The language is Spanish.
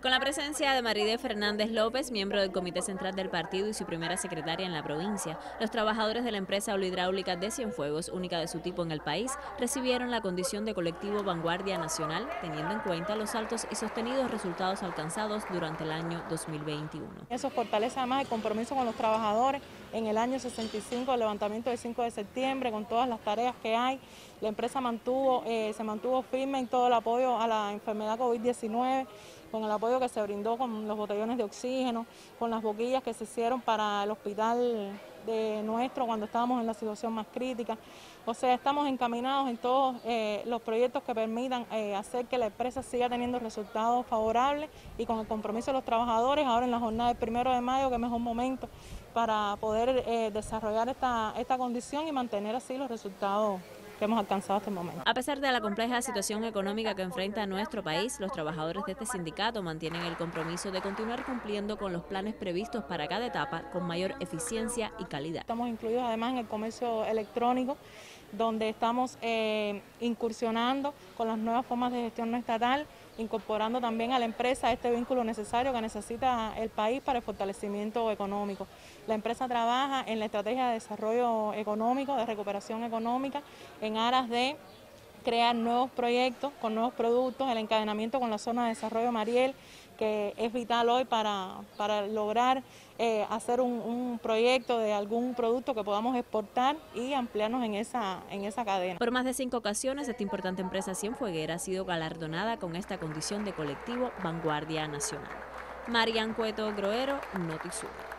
Con la presencia de Maride Fernández López, miembro del Comité Central del Partido y su primera secretaria en la provincia, los trabajadores de la empresa olihidráulica de Cienfuegos, única de su tipo en el país, recibieron la condición de colectivo Vanguardia Nacional, teniendo en cuenta los altos y sostenidos resultados alcanzados durante el año 2021. Eso fortalece además el compromiso con los trabajadores en el año 65, el levantamiento del 5 de septiembre, con todas las tareas que hay. La empresa mantuvo, eh, se mantuvo firme en todo el apoyo a la enfermedad COVID-19, con el apoyo que se brindó con los botellones de oxígeno, con las boquillas que se hicieron para el hospital de nuestro cuando estábamos en la situación más crítica. O sea, estamos encaminados en todos eh, los proyectos que permitan eh, hacer que la empresa siga teniendo resultados favorables y con el compromiso de los trabajadores, ahora en la jornada del primero de mayo, que mejor momento para poder eh, desarrollar esta, esta condición y mantener así los resultados que hemos alcanzado hasta el momento. A pesar de la compleja situación económica que enfrenta nuestro país, los trabajadores de este sindicato mantienen el compromiso de continuar cumpliendo con los planes previstos para cada etapa con mayor eficiencia y calidad. Estamos incluidos además en el comercio electrónico, donde estamos eh, incursionando con las nuevas formas de gestión no estatal, incorporando también a la empresa este vínculo necesario que necesita el país para el fortalecimiento económico. La empresa trabaja en la estrategia de desarrollo económico, de recuperación económica, en aras de crear nuevos proyectos con nuevos productos, el encadenamiento con la zona de desarrollo Mariel, que es vital hoy para, para lograr eh, hacer un, proyecto de algún producto que podamos exportar y ampliarnos en esa, en esa cadena. Por más de cinco ocasiones, esta importante empresa Cienfueguera ha sido galardonada con esta condición de colectivo Vanguardia Nacional. Marian Cueto Groero, Notisur.